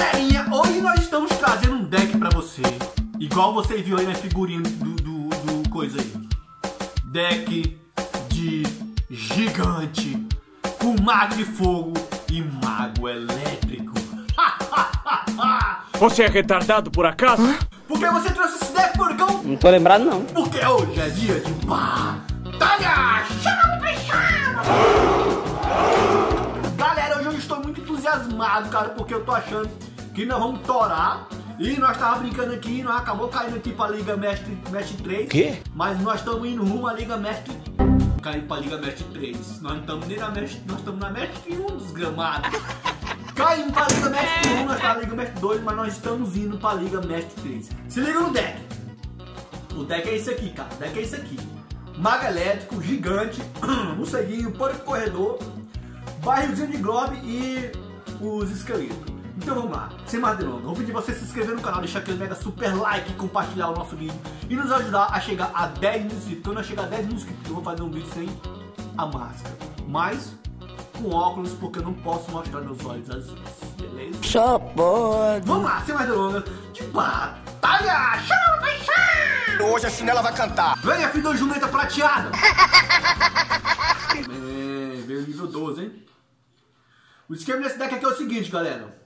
Galerinha, hoje nós estamos trazendo um deck pra você. Igual você viu aí na figurinha do, do, do coisa aí. Deck de gigante com mago de fogo e mago elétrico. Você é retardado por acaso? Por que você trouxe esse deck, porcão? Não tô lembrado, não. Porque hoje é dia de batalha! Chama! Galera, hoje eu estou muito entusiasmado, cara, porque eu tô achando que nós vamos torar. E nós tava brincando aqui, nós acabou caindo aqui pra Liga Mestre, Mestre 3. Quê? Mas nós estamos indo rumo à Liga Mestre. Caindo pra Liga Mestre 3. Nós não estamos nem na Mestre. Nós estamos na Mestre 1 desgramado. Caímos pra Liga Mestre 1, nós estamos na Liga Mestre 2, mas nós estamos indo pra Liga Mestre 3. Se liga no deck. O deck é esse aqui, cara. O deck é esse aqui. Mago elétrico, gigante, um ceguinho, porco corredor, barrilzinho de globe e os esqueletos. Então vamos lá, sem mais delongas, vou pedir você se inscrever no canal, deixar aquele mega super like, compartilhar o nosso vídeo e nos ajudar a chegar a 10 mil inscritos. Quando eu chegar a 10 mil inscritos, eu vou fazer um vídeo sem a máscara, mas com óculos, porque eu não posso mostrar meus olhos azuis, beleza? Só pode. Vamos lá, sem mais delongas, de batalha! Chama pra! Hoje a chinela vai cantar. Vem, F2 jumenta prateada! é, veio nível 12, hein? O esquema desse deck aqui é o seguinte, galera.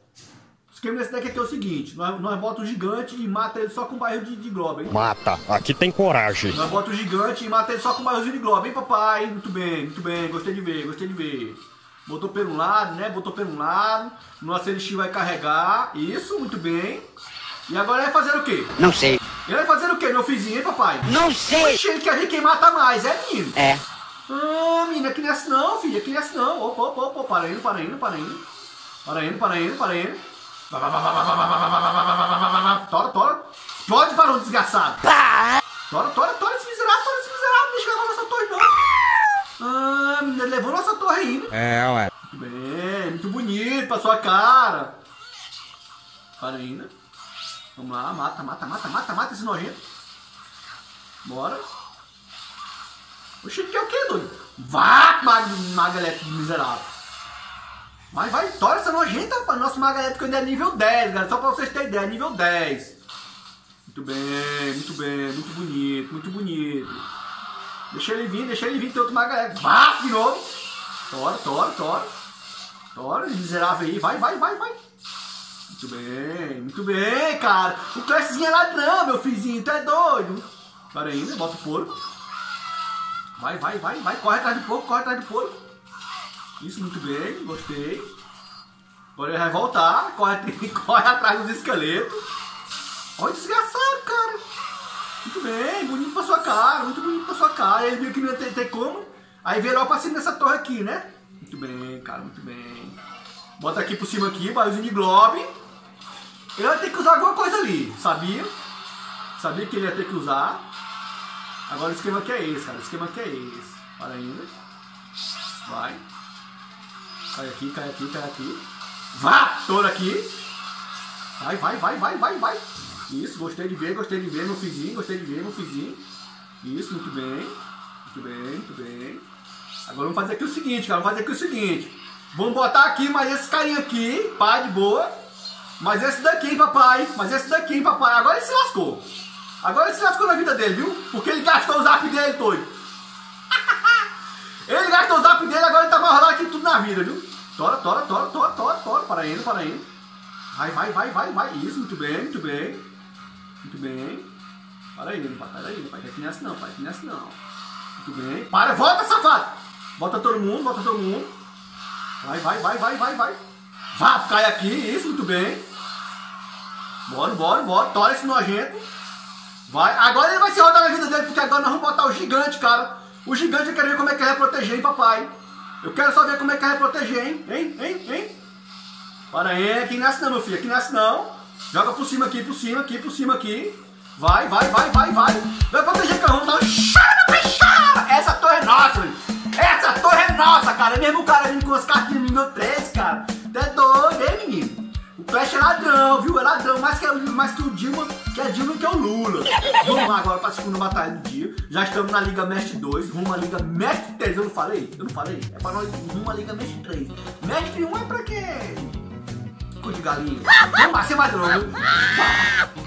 O esquema desse deck aqui é o seguinte. Nós, nós bota o gigante e mata ele só com barril de, de globo, hein? Mata, aqui tem coragem. Nós bota o gigante e mata ele só com barrilzinho de globo, hein, papai? Muito bem, muito bem. Gostei de ver, gostei de ver. Botou pelo lado, né? Botou pelo lado. Nosso Elixir vai carregar. Isso, muito bem. E agora ele vai fazer o quê? Não sei. Ele vai fazer o quê, meu fizinho, hein, papai? Não sei. Oxe, ele quer ver quem mata mais, é menino? É. Ah, menina, nessa não, filha, que nessa não. Opa, opa, opa, para indo, para indo, para indo. Para indo, para indo, para indo. Tora, tora. Explode, barulho desgraçado. Tora, tora, tora esse miserável, tora esse miserável. Não nossa torre, não. Ah, levou nossa torre ainda. Né? É, ué. Muito bem, muito bonito pra sua cara. Para ainda. Né? Vamos lá, mata, mata, mata, mata, mata esse nojento. Bora. Oxi, que é o que, doido? Vá, magalete miserável. Vai, vai, tora essa nojenta, rapaz. Nosso mago elétrico ainda é nível 10, galera. Só pra vocês terem ideia, nível 10. Muito bem, muito bem, muito bonito, muito bonito. Deixa ele vir, deixa ele vir, tem outro mago elétrico. Vá, de novo. Tora, tora, tora. Tora, miserável aí. Vai, vai, vai, vai. Muito bem, muito bem, cara. O Clashzinho é ladrão, meu filhinho. Tu é doido. Para ainda, bota o porco. Vai, vai, vai, vai. Corre atrás do porco, corre atrás do porco. Isso, muito bem, gostei. Agora ele vai voltar. Corre, corre atrás dos esqueletos. Olha, desgraçado, cara. Muito bem, bonito pra sua cara, muito bonito pra sua cara. Ele viu que não ia ter, ter como. Aí veio pra cima dessa torre aqui, né? Muito bem, cara, muito bem. Bota aqui por cima aqui, barulzinho de globe. Ele vai ter que usar alguma coisa ali, sabia? Sabia que ele ia ter que usar. Agora o esquema aqui é esse, cara. O esquema aqui é esse. Para ainda. Vai. Cai aqui, cai aqui, cai aqui. Vá! Touro aqui. Vai, vai, vai, vai, vai, vai. Isso, gostei de ver, gostei de ver meu fizinho, gostei de ver meu fizinho. Isso, muito bem. Muito bem, muito bem. Agora vamos fazer aqui o seguinte, cara. Vamos fazer aqui o seguinte. Vamos botar aqui mais esse carinha aqui, pá, de boa. Mas esse daqui, hein, papai. Mas esse daqui, hein, papai. Agora ele se lascou. Agora ele se lascou na vida dele, viu? Porque ele gastou o zap dele todo. ele gastou o zap dele, agora ele tá mais rolado aqui tudo na vida, viu? Tora, tora, tora, tora, tora, tora. Para indo, para indo. Vai, vai, vai, vai, vai. Isso, muito bem, muito bem. Muito bem. Para aí, papai, para aí, pai. Aqui não assim não, pai. Aqui assim não. Muito bem. Para, volta, safado. Bota todo mundo, bota todo mundo. Vai, vai, vai, vai, vai, vai. Vá, cai aqui, isso, muito bem. Bora, bora, bora. Tora esse nojento. Vai. Agora ele vai se rodar na vida dele, porque agora nós vamos botar o gigante, cara. O gigante eu ver como é que ele vai proteger, hein, papai. Eu quero só ver como é que vai proteger, hein? Hein, hein, hein? Para aí, aqui nasce não, meu filho. Aqui nasce não. Joga por cima aqui, por cima aqui, por cima aqui. Vai, vai, vai, vai, vai. Vai proteger dar um chora, chora. Essa torre é nossa, ladrão, viu? É ladrão. Mais que, mais que o Dilma, que é Dilma que é o Lula. Vamos lá agora pra segunda batalha do dia. Já estamos na Liga Mestre 2, rumo à Liga Mestre 3. Eu não falei? Eu não falei? É pra nós rumo à Liga Mestre 3. Mestre 1 é pra quê? cu de galinha. Vamos lá, mais longe.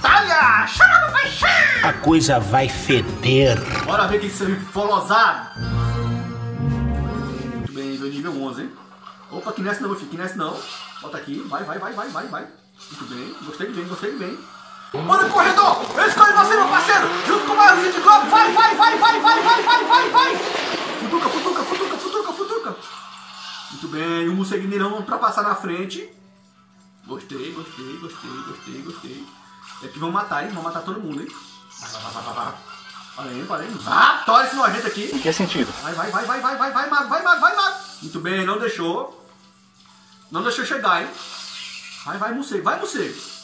Batalha! Chama paixão! A coisa vai feder. Bora ver quem são folosado. Muito bem, nível 11, hein? Opa, que nessa não, meu filho, que nessa não. Bota aqui, vai, vai, vai, vai, vai, vai. Muito bem, gostei de bem, gostei de bem. Bora, corredor! Escolhe você, meu parceiro! Junto com o maiorzinho de globo! Vai, vai, vai, vai, vai, vai, vai, vai, vai! Futuca, futuca, futuca, futuca, futuca! Muito bem, o morceguinho vamos ultrapassar na frente. Gostei, gostei, gostei, gostei, gostei. E aqui vão matar, hein? Vão matar todo mundo, hein? Vai, vai, vai, vai, vai. Olha aí, olha aí. Vá, tora esse nojento aqui. Em que sentido? Vai, vai, vai, vai, vai, vai, vai, mago, vai, mago, vai, mago. Muito bem, não deixou. Não deixou chegar, hein? Vai, vai, morcego, vai, morcego.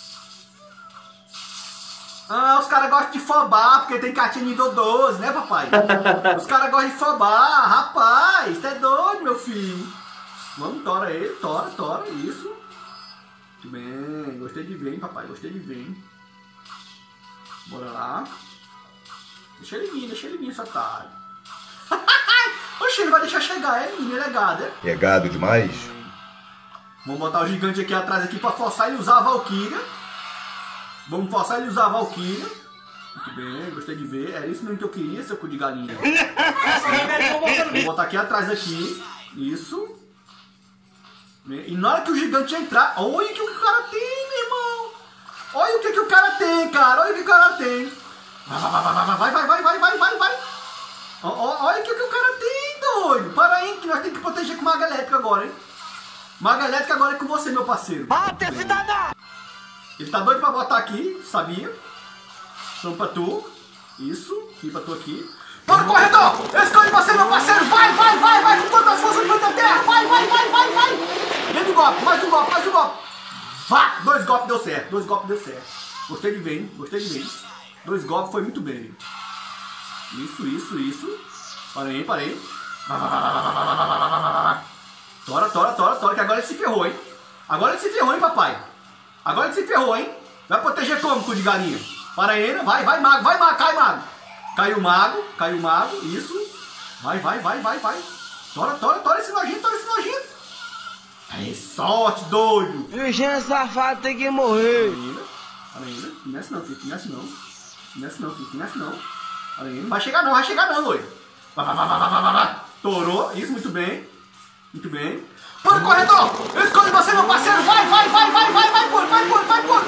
Ah, os caras gostam de fobar, porque tem cartinha nível 12, né, papai? Os caras gostam de fobar, rapaz, tá doido, meu filho. Vamos, tora ele, tora, tora, isso. Muito bem, gostei de ver, hein, papai, gostei de ver, hein. Bora lá. Deixa ele vir, deixa ele vir, esse otário. Oxe, ele vai deixar chegar, é, menino, ele é gado, é? É gado demais? Vamos botar o gigante aqui atrás aqui pra forçar ele usar a Valkyria. Vamos forçar ele usar a Valkyria. Muito bem, gostei de ver. Era isso mesmo que eu queria, seu cu de galinha. Vou botar aqui atrás aqui. Isso. E na hora que o gigante entrar, olha o que o cara tem, meu irmão. Olha o que, que o cara tem, cara. Olha o que o cara tem. Vai, vai, vai, vai, vai, vai, vai, vai, vai. Ó, ó, Olha o que, que o cara tem, doido. Para aí, que nós temos que proteger com maga elétrica agora, hein. Maga elétrica agora é com você, meu parceiro. Bate, cidadão! Ele tá doido pra botar aqui, sabia? Então pra tu. Isso, aqui pra tu aqui. Para o corredor! Escolhe você, meu parceiro! Vai, vai, vai, vai! Com todas as forças do planeta Terra! Vai, vai, vai, vai, vai! Vem do golpe, mais um golpe, mais um golpe! Vá! Dois golpes deu certo, dois golpes deu certo. Gostei de ver, hein? Gostei de ver. Dois golpes foi muito bem. Isso, isso, isso. Parei, parei. Tora, tora, tora, tora, que agora ele se ferrou, hein? Agora ele se ferrou, hein, papai? Agora ele se ferrou, hein? Vai proteger como, cu de galinha? Para aí, vai, vai, mago, vai, mago, cai, mago. Caiu o mago, caiu o mago, isso. Vai, vai, vai, vai, vai. Tora, tora, tora esse nojento, tora esse nojento. Aí, sorte, doido. Virgem safado tem que morrer. Olha ainda. Finesse não, filho, finesse não. Finesse não, filho, finesse não. Não vai chegar não, vai chegar não, doido. Vai, vai, vai, vai, vai, vai, vai, vai. Torou, isso, muito bem. Muito bem. O corredor! Escolhe você, meu parceiro! Vai, vai, vai, vai, vai, vai, por, vai, por, vai, por!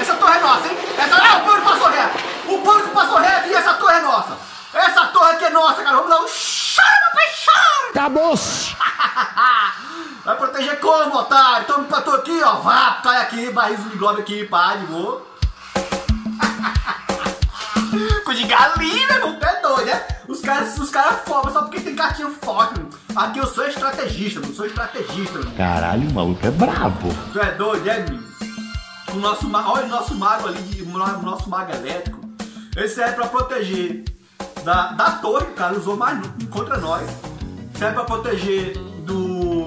Essa torre é nossa, hein? Essa... Ah, o pânico passou reto! O pânico passou reto e essa torre é nossa! Essa torre aqui é nossa, cara! Vamos dar um choro pra choro! Acabou! Vai proteger como, otário? Toma pra tu aqui, ó. Vá, cai aqui, barriso de globo aqui, pá, de boa. De galinha, não é doido, né? Os caras, os caras fobam só porque tem cartinha forte. Aqui eu sou estrategista, mano. Sou estrategista, mano. Caralho, o maluco é brabo. Tu é doido, é? O nosso, olha o nosso mago ali, o no- o nosso mago elétrico. Esse serve pra proteger da, da torre, cara usou mais contra nós. Serve pra proteger do.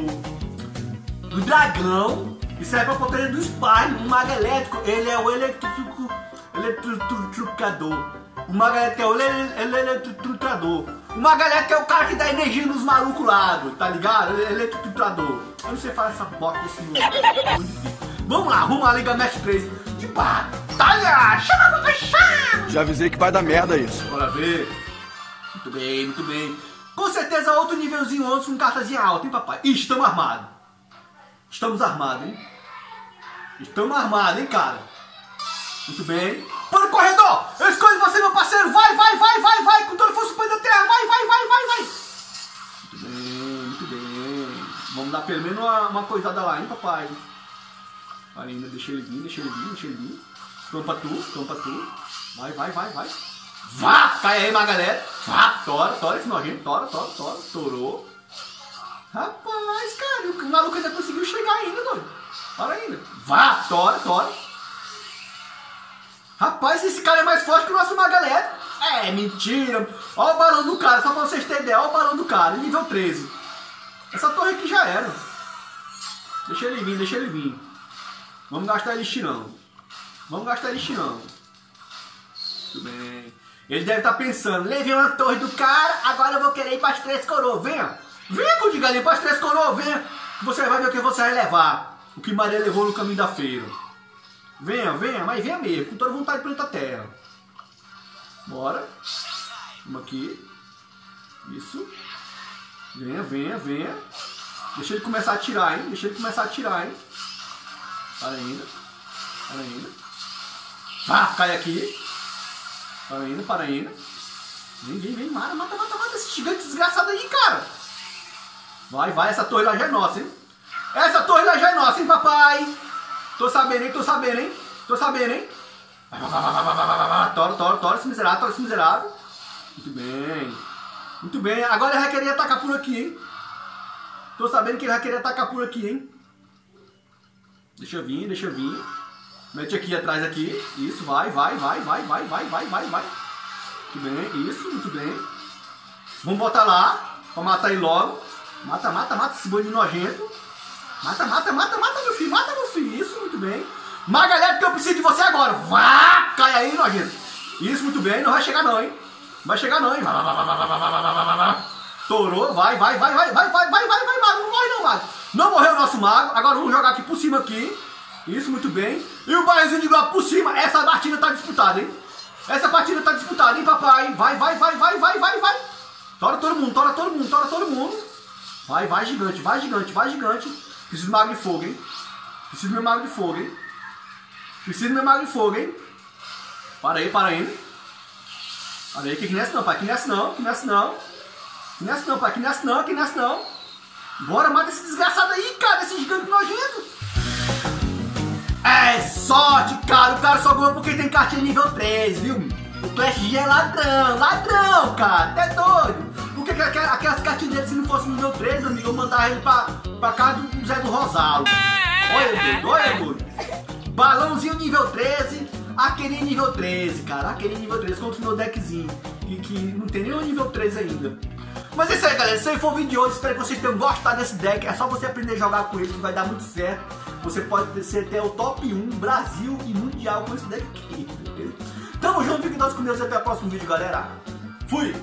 do dragão. E serve pra proteger do Spine. O mago elétrico, ele é o eletrifico. Eletrotrucador. O mago elétrico é o ele- ele- eletrotrucador. O mago elétrico é o cara que dá energia nos malucos lá, tá ligado? É eletrotrucador. Eu não sei falar essa bosta desse nome. É. Vamos lá, rumo à Liga Match 3. De batalha! Chama pra fechar! Já avisei que vai dar merda isso. Bora ver. Muito bem, muito bem. Com certeza outro nívelzinho 11 com cartazinha alta, hein, papai? Estamos armados. Estamos armados, hein? Estamos armados, hein, cara? Muito bem. Para o corredor! Eu escolho você, meu parceiro! Vai, vai, vai, vai, vai! Com toda a força da terra! Vai, vai, vai, vai, vai! Muito bem, muito bem. Vamos dar pelo menos uma, uma coisada lá, hein, papai? Ainda, deixa ele vir, deixa ele vir, deixa ele vir. Toma pra tu, toma pra tu. Vai, vai, vai, vai. Vá! Cai aí, Magalé. Vá! Tora, tora esse nojento. Tora, tora, tora. Torou. Rapaz, cara, o maluco ainda conseguiu chegar ainda, doido. Olha ainda. Vá! Tora, tora. Rapaz, esse cara é mais forte que o nosso Magalé. É, mentira. Olha o barão do cara, só pra vocês terem ideia. Olha o barão do cara, nível 13. Essa torre aqui já era. Deixa ele vir, deixa ele vir. Vamos gastar ele estirão. Vamos gastar ele estirão. Muito bem. Ele deve estar pensando, levei uma torre do cara, agora eu vou querer ir para as três coroas. Venha! Venha, cu de galinha, para as três coroas, venha! Você vai ver o que você vai levar. o que Maria levou no caminho da feira. Venha, venha, mas venha mesmo, com toda vontade do planeta Terra. Bora. Vamos aqui. Isso. Venha, venha, venha. Deixa ele começar a tirar, hein? Deixa ele começar a tirar, hein? Para ainda. Para ainda. Vá, cai aqui. Para ainda, para ainda. Vem, vem, vem. Mata, mata, mata, mata esse gigante desgraçado aí, cara. Vai, vai. Essa torre lá já é nossa, hein? Essa torre lá já é nossa, hein, papai? Tô sabendo, hein? Tô sabendo, hein? Tô sabendo, hein? Tora, tora, tora esse miserável, tora esse miserável. Muito bem. Muito bem. Agora ele vai querer atacar por aqui, hein? Tô sabendo que ele vai querer atacar por aqui, hein? Deixa eu vir, deixa eu vir. Mete aqui atrás aqui. Isso, vai, vai, vai, vai, vai, vai, vai, vai, vai. Muito bem, isso, muito bem. Vamos botar lá, pra matar ele logo. Mata, mata, mata esse bandido nojento. Mata, mata, mata, mata, meu mata, meu. Isso, muito bem. Magalhães, que eu preciso de você agora. Vá, cai aí, nojento. Isso, muito bem. Não vai chegar não, hein. Vai chegar não, hein. Vai, vai. Torou, vai, vai, vai, vai, vai, vai, vai, vai, vai, mago. Não morre não, mago. Não morreu o nosso mago. Agora vamos jogar aqui por cima aqui. Isso, muito bem. E o barrilzinho de globo por cima. Essa partida tá disputada, hein. Essa partida tá disputada, hein, papai. Vai, vai, vai, vai, vai, vai, vai. Tora todo mundo, tora todo mundo, tora todo mundo. Vai, vai, gigante, vai, gigante, vai, gigante. Preciso de mago de fogo, hein. Preciso do meu mago de fogo, hein. Preciso do meu mago de fogo, hein. Para aí, para aí. Para aí, que que nessa não, pai. Que nessa não, que nessa não. Que nessa não, pai. Que nessa não, que nessa não. Bora, mata esse desgraçado aí, cara. Esse gigante nojento. É sorte, cara. O cara só ganhou porque tem cartinha nível 3, viu? O Clash é ladrão, ladrão, cara. Até doido. Porque aquelas, cartinhas se não fosse 3, meu amigo, eu mandava ele pra, pra casa do Zé do Rosalo. Olha, doido, olha, doido. Balãozinho nível 13, aquele nível 13, cara. Aquele nível 13 contra o meu deckzinho. Que, que não tem nenhum nível 13 ainda. Mas é isso aí, galera. Esse foi o vídeo de hoje. Espero que vocês tenham gostado desse deck. É só você aprender a jogar com ele que vai dar muito certo. Você pode ser até o top 1 Brasil e Mundial com esse deck aqui. Tamo junto, fiquem todos com Deus até o próximo vídeo, galera. Fui!